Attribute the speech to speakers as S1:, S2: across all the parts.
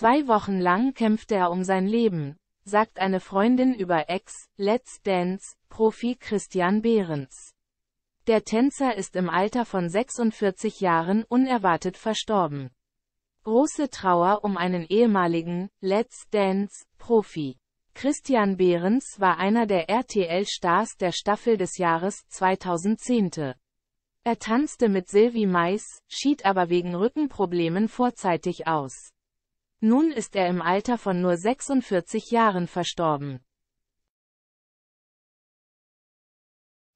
S1: Zwei Wochen lang kämpfte er um sein Leben, sagt eine Freundin über Ex-Let's Dance-Profi Christian Behrens. Der Tänzer ist im Alter von 46 Jahren unerwartet verstorben. Große Trauer um einen ehemaligen Let's Dance-Profi. Christian Behrens war einer der RTL-Stars der Staffel des Jahres 2010. Er tanzte mit Sylvie Mais, schied aber wegen Rückenproblemen vorzeitig aus. Nun ist er im Alter von nur 46 Jahren verstorben.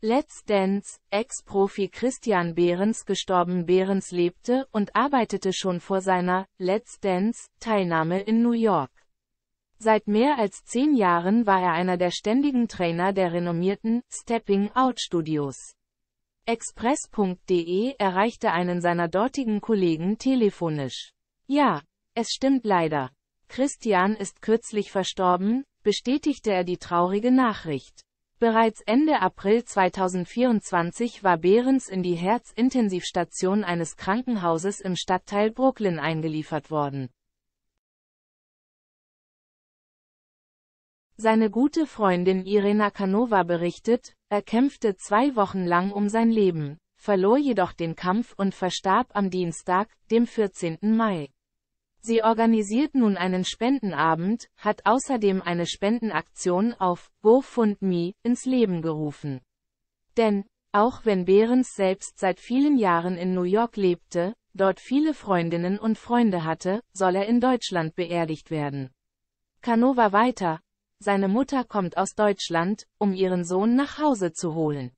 S1: Let's Dance, Ex-Profi Christian Behrens gestorben Behrens lebte und arbeitete schon vor seiner Let's Dance Teilnahme in New York. Seit mehr als zehn Jahren war er einer der ständigen Trainer der renommierten Stepping Out Studios. Express.de erreichte einen seiner dortigen Kollegen telefonisch. Ja, es stimmt leider. Christian ist kürzlich verstorben, bestätigte er die traurige Nachricht. Bereits Ende April 2024 war Behrens in die Herzintensivstation eines Krankenhauses im Stadtteil Brooklyn eingeliefert worden. Seine gute Freundin Irena Canova berichtet, er kämpfte zwei Wochen lang um sein Leben, verlor jedoch den Kampf und verstarb am Dienstag, dem 14. Mai. Sie organisiert nun einen Spendenabend, hat außerdem eine Spendenaktion auf GoFundMe ins Leben gerufen. Denn, auch wenn Behrens selbst seit vielen Jahren in New York lebte, dort viele Freundinnen und Freunde hatte, soll er in Deutschland beerdigt werden. Canova weiter, seine Mutter kommt aus Deutschland, um ihren Sohn nach Hause zu holen.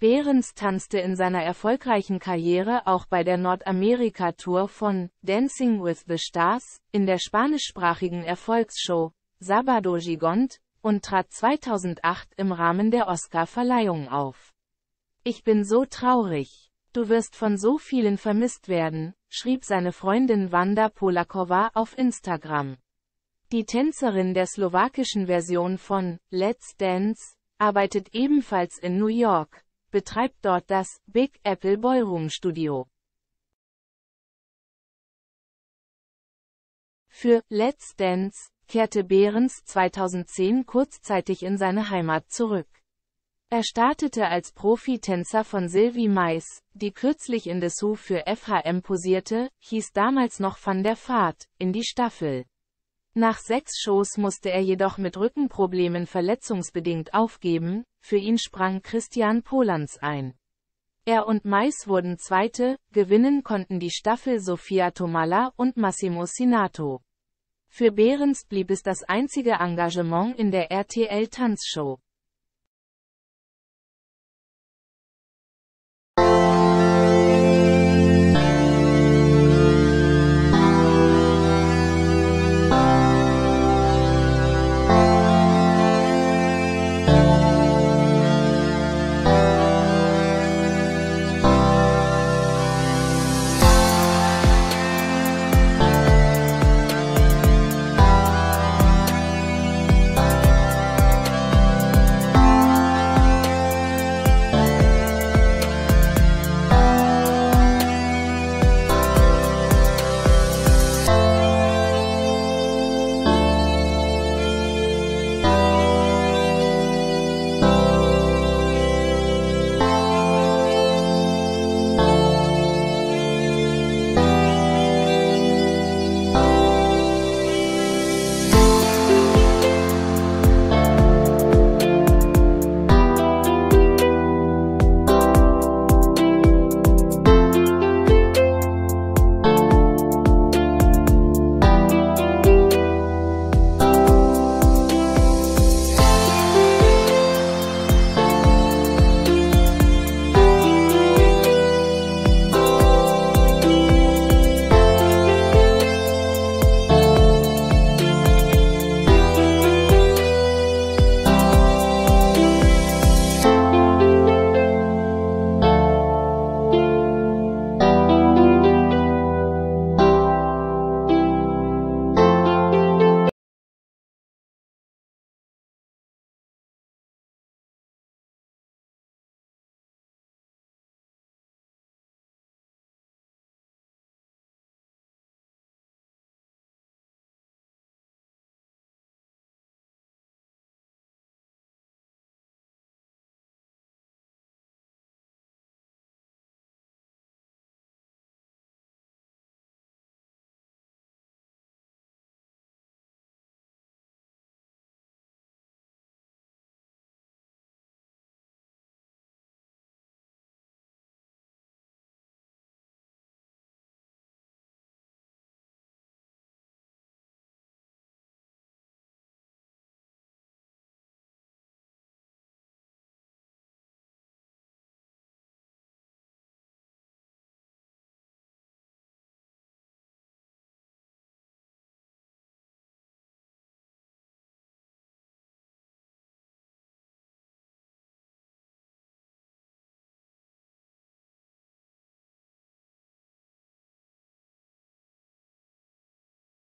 S1: Behrens tanzte in seiner erfolgreichen Karriere auch bei der Nordamerika-Tour von Dancing with the Stars, in der spanischsprachigen Erfolgsshow Sábado Gigante, und trat 2008 im Rahmen der Oscar-Verleihung auf. Ich bin so traurig. Du wirst von so vielen vermisst werden, schrieb seine Freundin Wanda Polakova auf Instagram. Die Tänzerin der slowakischen Version von Let's Dance arbeitet ebenfalls in New York, betreibt dort das Big Apple Ballroom Studio. Für Let's Dance kehrte Behrens 2010 kurzzeitig in seine Heimat zurück. Er startete als Profitänzer von Sylvie Mais, die kürzlich in Dessous für FHM posierte, hieß damals noch Van der Vaart, in die Staffel. Nach sechs Shows musste er jedoch mit Rückenproblemen verletzungsbedingt aufgeben, für ihn sprang Christian Polans ein. Er und Mais wurden Zweite, gewinnen konnten die Staffel Sofia Tomalla und Massimo Sinato. Für Behrens blieb es das einzige Engagement in der RTL-Tanzshow.